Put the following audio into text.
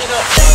Get up.